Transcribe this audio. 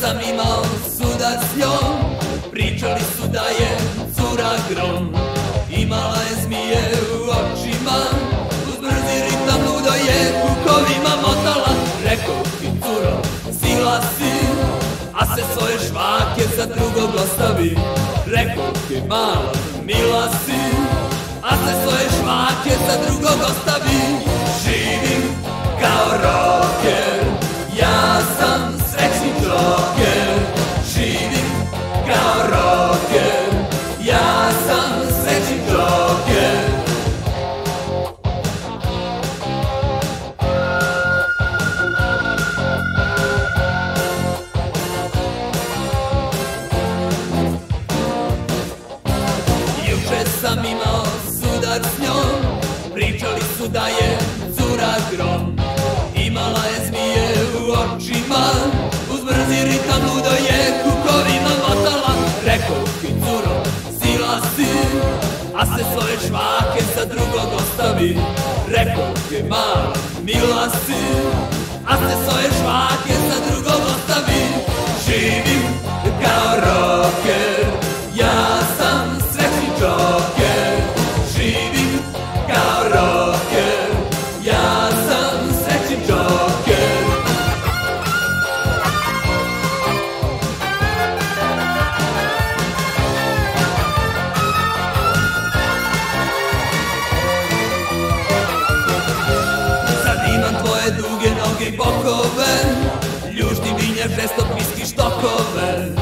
sam imao sudar s njom. Pričali su da je cura grom. Imala je zmije u očima. Uz brzi ritam ludo je kukovima motala. Rekao ti curo, sila si A se svoje švake za drugog ostavi. Rekao ti mala, mila si A se svoje švake za drugog ostavi imao sudar s njom. Pričali su da je cura grom. Imala je zmije u očima. Uz brzi ritam ludo je kukovima motala Rekao ti curo, sila si A se svoje švake za drugog ostavi. Rekao ti mala, mila si A se svoje švake bokove Ljušti vinjer, žestok viski štokove